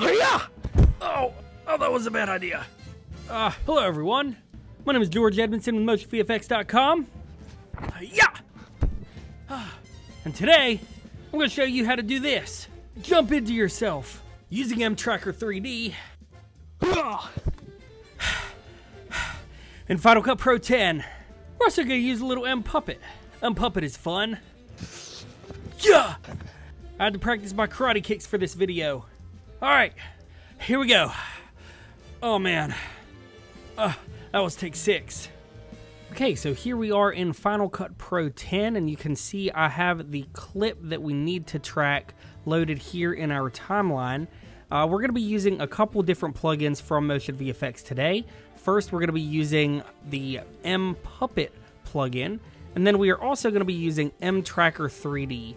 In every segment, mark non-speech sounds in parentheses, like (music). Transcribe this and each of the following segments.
Yeah. Oh, oh, that was a bad idea. Uh, hello everyone. My name is George Edmondson with MotionVFX.com. Yeah. And today, I'm going to show you how to do this. Jump into yourself using mTracker 3D (sighs) in Final Cut Pro 10. We're also going to use a little mPuppet. M Puppet is fun. Yeah. I had to practice my karate kicks for this video. All right, here we go. Oh man, uh, that was take six. Okay, so here we are in Final Cut Pro 10, and you can see I have the clip that we need to track loaded here in our timeline. Uh, we're going to be using a couple different plugins from MotionVFX today. First, we're going to be using the mPuppet plugin, and then we are also going to be using mTracker 3D.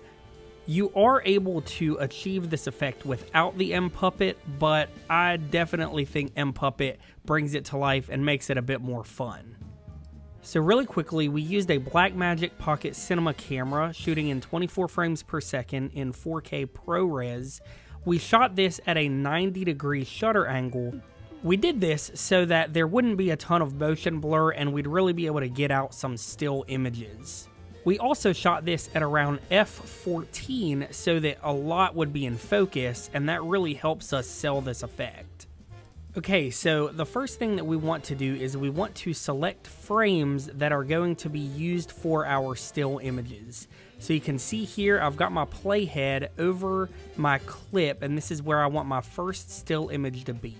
You are able to achieve this effect without the mPuppet, but I definitely think mPuppet brings it to life and makes it a bit more fun. So really quickly, we used a Blackmagic Pocket Cinema camera shooting in 24 frames per second in 4K ProRes. We shot this at a 90 degree shutter angle. We did this so that there wouldn't be a ton of motion blur and we'd really be able to get out some still images. We also shot this at around f14 so that a lot would be in focus and that really helps us sell this effect. Okay, so the first thing that we want to do is we want to select frames that are going to be used for our still images. So you can see here, I've got my playhead over my clip, and this is where I want my first still image to be.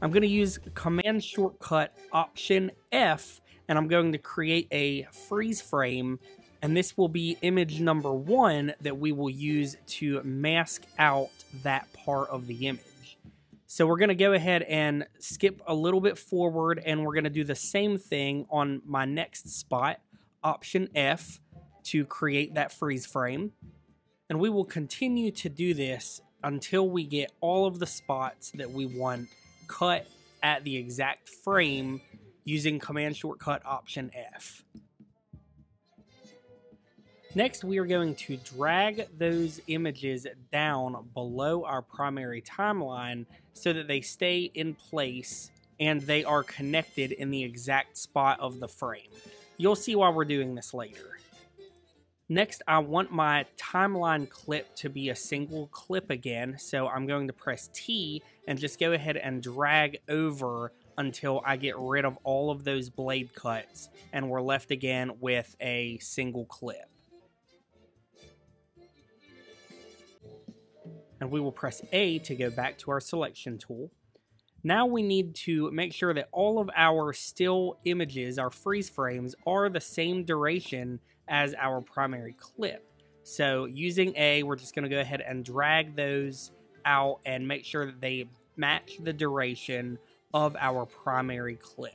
I'm going to use Command Shortcut Option F, and I'm going to create a freeze frame, and this will be image number one that we will use to mask out that part of the image. So we're going to go ahead and skip a little bit forward and we're going to do the same thing on my next spot, Option F, to create that freeze frame. And we will continue to do this until we get all of the spots that we want cut at the exact frame using Command Shortcut Option F. Next, we are going to drag those images down below our primary timeline so that they stay in place and they are connected in the exact spot of the frame. You'll see why we're doing this later. Next, I want my timeline clip to be a single clip again, so I'm going to press T and just go ahead and drag over until I get rid of all of those blade cuts and we're left again with a single clip. And we will press A to go back to our selection tool. Now we need to make sure that all of our still images, our freeze frames, are the same duration as our primary clip. So using A, we're just going to go ahead and drag those out and make sure that they match the duration of our primary clip.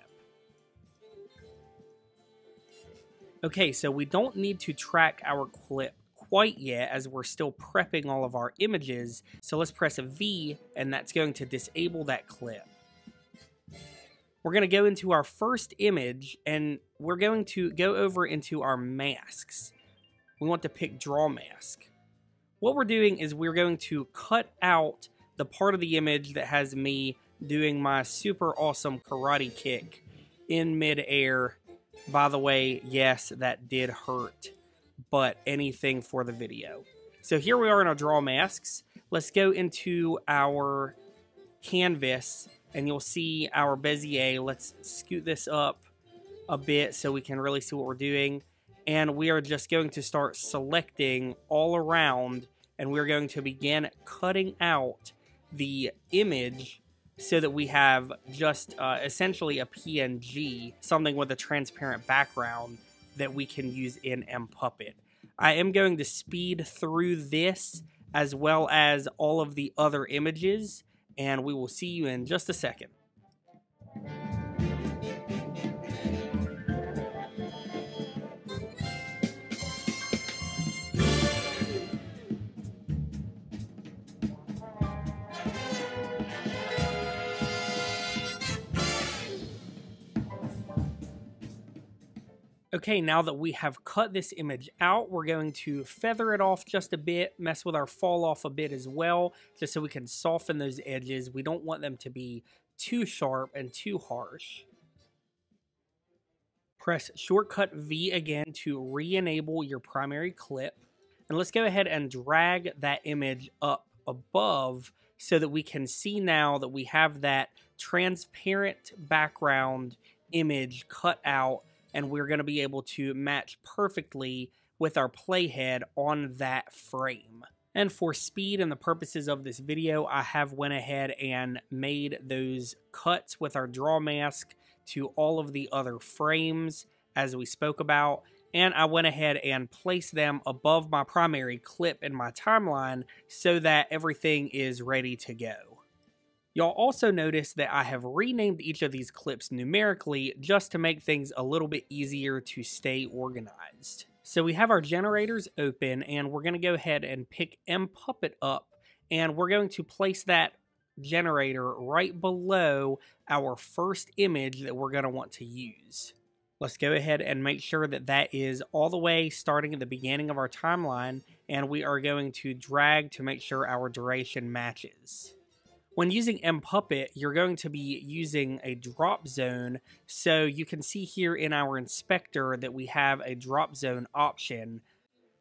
Okay, so we don't need to track our clip quite yet as we're still prepping all of our images. So let's press a V and that's going to disable that clip. We're going to go into our first image and we're going to go over into our masks. We want to pick draw mask. What we're doing is we're going to cut out the part of the image that has me doing my super awesome karate kick in midair. By the way, yes, that did hurt but anything for the video. So here we are in our draw masks. Let's go into our canvas and you'll see our Bezier. Let's scoot this up a bit so we can really see what we're doing. And we are just going to start selecting all around and we're going to begin cutting out the image so that we have just uh, essentially a PNG, something with a transparent background that we can use in mPuppet. I am going to speed through this as well as all of the other images, and we will see you in just a second. Okay, now that we have cut this image out, we're going to feather it off just a bit, mess with our fall off a bit as well, just so we can soften those edges. We don't want them to be too sharp and too harsh. Press shortcut V again to re-enable your primary clip. And let's go ahead and drag that image up above so that we can see now that we have that transparent background image cut out and we're going to be able to match perfectly with our playhead on that frame. And for speed and the purposes of this video, I have went ahead and made those cuts with our draw mask to all of the other frames as we spoke about. And I went ahead and placed them above my primary clip in my timeline so that everything is ready to go. You'll also notice that I have renamed each of these clips numerically just to make things a little bit easier to stay organized. So we have our generators open and we're going to go ahead and pick mPuppet up and we're going to place that generator right below our first image that we're going to want to use. Let's go ahead and make sure that that is all the way starting at the beginning of our timeline and we are going to drag to make sure our duration matches. When using mPuppet, you're going to be using a drop zone. So you can see here in our inspector that we have a drop zone option.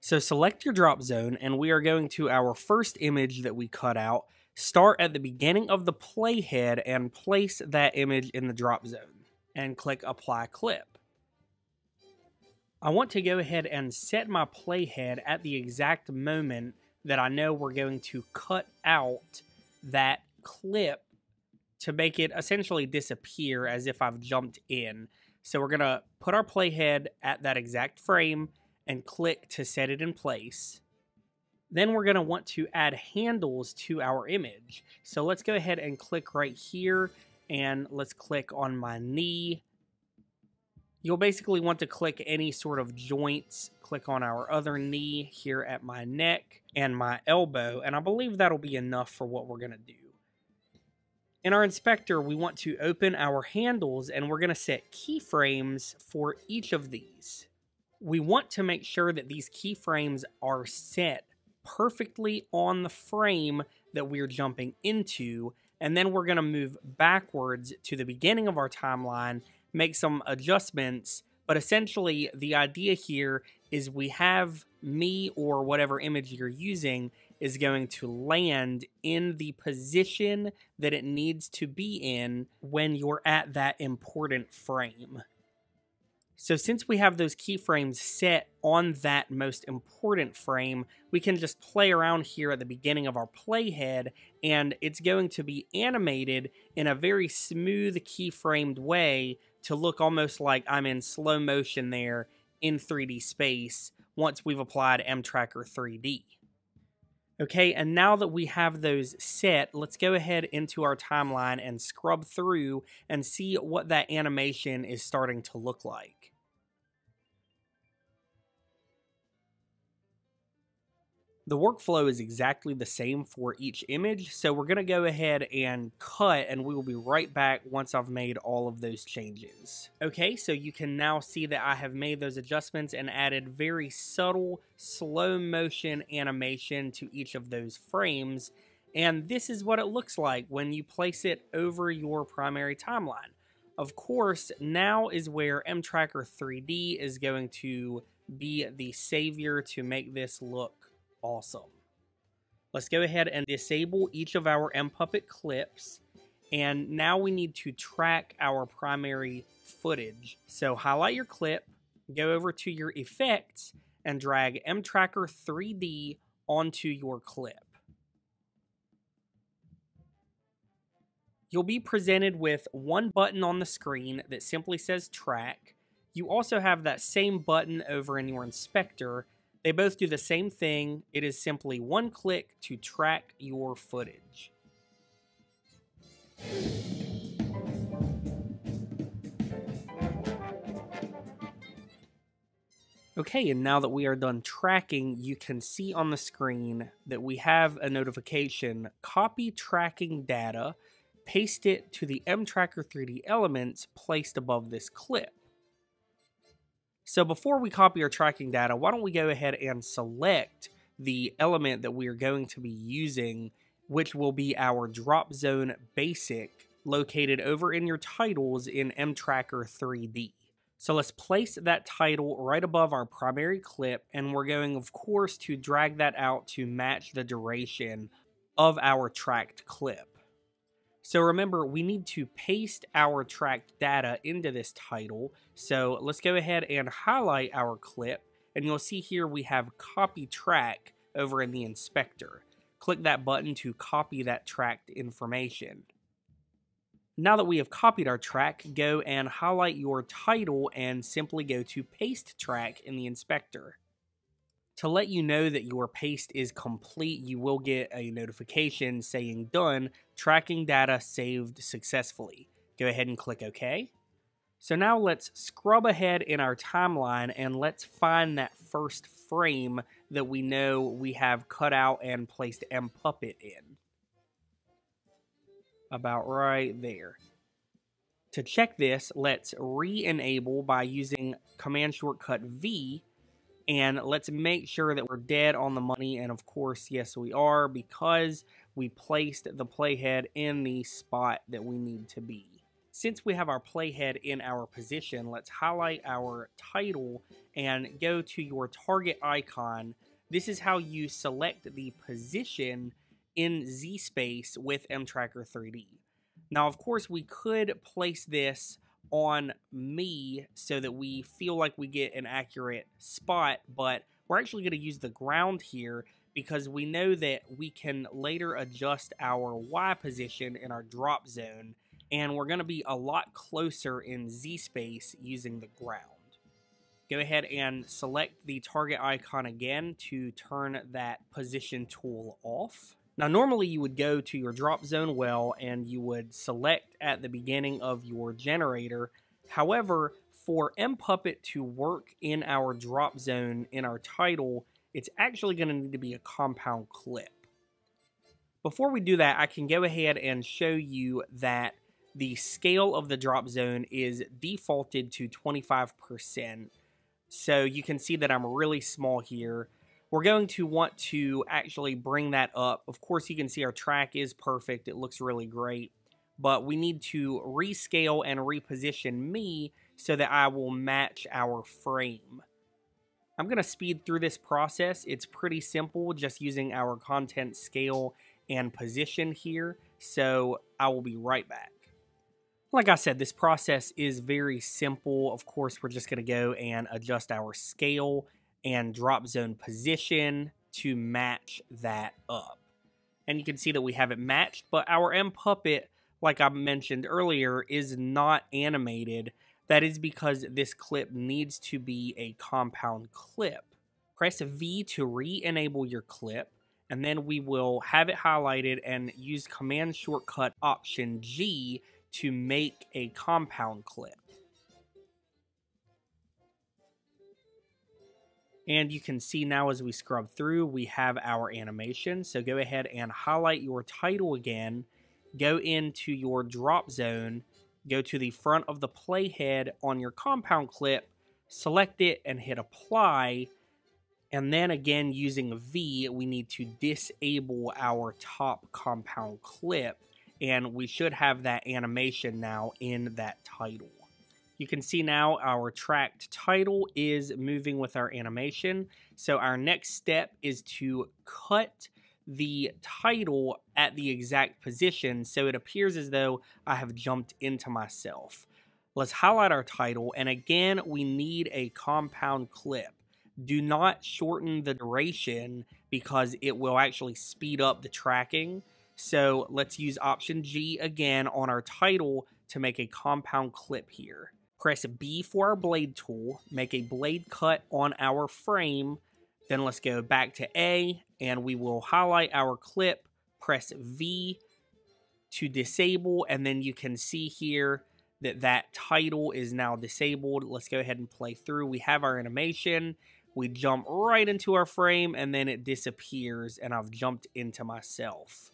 So select your drop zone and we are going to our first image that we cut out. Start at the beginning of the playhead and place that image in the drop zone and click apply clip. I want to go ahead and set my playhead at the exact moment that I know we're going to cut out that clip to make it essentially disappear as if I've jumped in. So we're going to put our playhead at that exact frame and click to set it in place. Then we're going to want to add handles to our image. So let's go ahead and click right here and let's click on my knee. You'll basically want to click any sort of joints. Click on our other knee here at my neck and my elbow. And I believe that'll be enough for what we're going to do. In our inspector, we want to open our handles and we're going to set keyframes for each of these. We want to make sure that these keyframes are set perfectly on the frame that we're jumping into, and then we're going to move backwards to the beginning of our timeline, make some adjustments, but essentially the idea here is we have me or whatever image you're using is going to land in the position that it needs to be in when you're at that important frame. So since we have those keyframes set on that most important frame, we can just play around here at the beginning of our playhead and it's going to be animated in a very smooth keyframed way to look almost like I'm in slow motion there in 3D space once we've applied mTracker 3D. Okay, and now that we have those set, let's go ahead into our timeline and scrub through and see what that animation is starting to look like. The workflow is exactly the same for each image, so we're going to go ahead and cut and we will be right back once I've made all of those changes. Okay, so you can now see that I have made those adjustments and added very subtle slow motion animation to each of those frames, and this is what it looks like when you place it over your primary timeline. Of course, now is where mTracker 3D is going to be the savior to make this look awesome. Let's go ahead and disable each of our mPuppet clips. And now we need to track our primary footage. So highlight your clip, go over to your effects, and drag mTracker 3D onto your clip. You'll be presented with one button on the screen that simply says track. You also have that same button over in your inspector they both do the same thing. It is simply one click to track your footage. Okay, and now that we are done tracking, you can see on the screen that we have a notification, copy tracking data, paste it to the mTracker 3D elements placed above this clip. So before we copy our tracking data, why don't we go ahead and select the element that we are going to be using, which will be our drop zone basic located over in your titles in mTracker 3D. So let's place that title right above our primary clip and we're going of course to drag that out to match the duration of our tracked clip. So remember, we need to paste our tracked data into this title. So let's go ahead and highlight our clip. And you'll see here we have copy track over in the inspector. Click that button to copy that tracked information. Now that we have copied our track, go and highlight your title and simply go to paste track in the inspector. To let you know that your paste is complete, you will get a notification saying done, tracking data saved successfully. Go ahead and click OK. So now let's scrub ahead in our timeline and let's find that first frame that we know we have cut out and placed mPuppet in. About right there. To check this, let's re-enable by using Command Shortcut V and let's make sure that we're dead on the money. And of course, yes, we are because we placed the playhead in the spot that we need to be. Since we have our playhead in our position, let's highlight our title and go to your target icon. This is how you select the position in Z-Space with mTracker 3D. Now, of course, we could place this on me so that we feel like we get an accurate spot, but we're actually going to use the ground here because we know that we can later adjust our Y position in our drop zone, and we're going to be a lot closer in Z space using the ground. Go ahead and select the target icon again to turn that position tool off. Now, normally you would go to your drop zone well and you would select at the beginning of your generator. However, for mPuppet to work in our drop zone in our title, it's actually going to need to be a compound clip. Before we do that, I can go ahead and show you that the scale of the drop zone is defaulted to 25%. So you can see that I'm really small here we're going to want to actually bring that up. Of course, you can see our track is perfect. It looks really great. But we need to rescale and reposition me so that I will match our frame. I'm going to speed through this process. It's pretty simple, just using our content scale and position here. So I will be right back. Like I said, this process is very simple. Of course, we're just going to go and adjust our scale and drop zone position to match that up. And you can see that we have it matched, but our mPuppet, like I mentioned earlier, is not animated. That is because this clip needs to be a compound clip. Press V to re-enable your clip, and then we will have it highlighted and use Command Shortcut Option G to make a compound clip. And you can see now as we scrub through, we have our animation. So go ahead and highlight your title again, go into your drop zone, go to the front of the playhead on your compound clip, select it and hit apply. And then again, using V, we need to disable our top compound clip. And we should have that animation now in that title. You can see now our tracked title is moving with our animation. So our next step is to cut the title at the exact position so it appears as though I have jumped into myself. Let's highlight our title and again we need a compound clip. Do not shorten the duration because it will actually speed up the tracking. So let's use option G again on our title to make a compound clip here. Press B for our blade tool, make a blade cut on our frame, then let's go back to A and we will highlight our clip, press V to disable, and then you can see here that that title is now disabled. Let's go ahead and play through. We have our animation. We jump right into our frame and then it disappears and I've jumped into myself.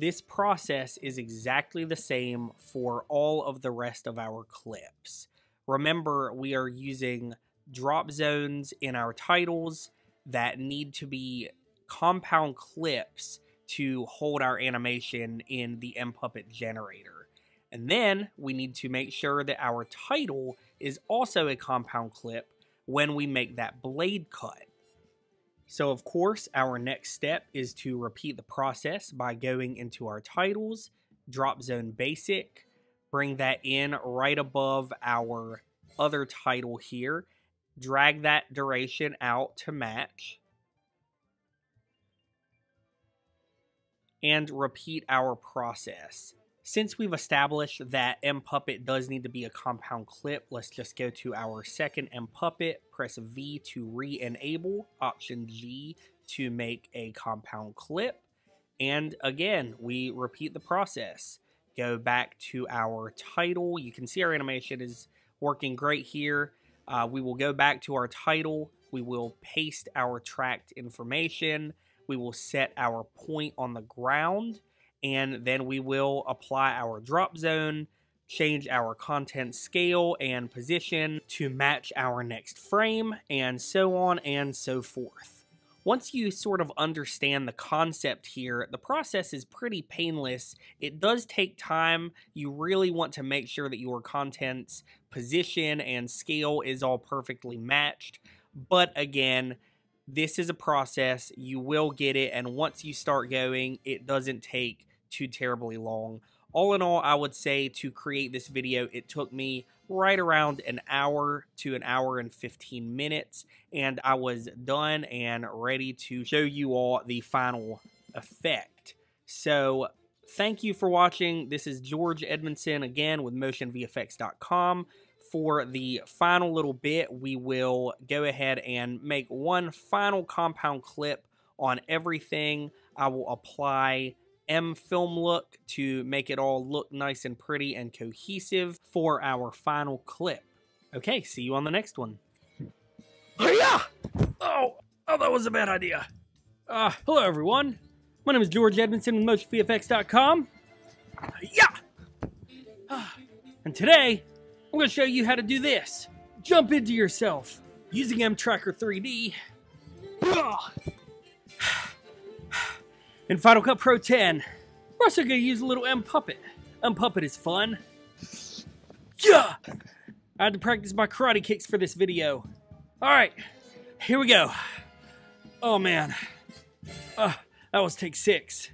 This process is exactly the same for all of the rest of our clips. Remember, we are using drop zones in our titles that need to be compound clips to hold our animation in the mPuppet generator. And then we need to make sure that our title is also a compound clip when we make that blade cut. So of course, our next step is to repeat the process by going into our titles, drop zone basic, bring that in right above our other title here, drag that duration out to match, and repeat our process. Since we've established that mPuppet does need to be a compound clip, let's just go to our second mPuppet, press V to re-enable, Option G to make a compound clip, and again, we repeat the process. Go back to our title. You can see our animation is working great here. Uh, we will go back to our title. We will paste our tracked information. We will set our point on the ground and then we will apply our drop zone, change our content scale and position to match our next frame, and so on and so forth. Once you sort of understand the concept here, the process is pretty painless. It does take time. You really want to make sure that your content's position and scale is all perfectly matched. But again, this is a process. You will get it. And once you start going, it doesn't take too terribly long. All in all, I would say to create this video, it took me right around an hour to an hour and 15 minutes, and I was done and ready to show you all the final effect. So, thank you for watching. This is George Edmondson again with MotionVFX.com. For the final little bit, we will go ahead and make one final compound clip on everything. I will apply mFilmLook to make it all look nice and pretty and cohesive for our final clip. Okay, see you on the next one. Yeah! Oh, oh, that was a bad idea. Uh, hello everyone. My name is George Edmondson with MotionVFX.com. Yeah! And today, I'm going to show you how to do this. Jump into yourself using mTracker 3D. In Final Cut Pro 10, we're also going to use a little mPuppet. mPuppet is fun. Yeah! I had to practice my karate kicks for this video. Alright, here we go. Oh man. Uh, that was take six.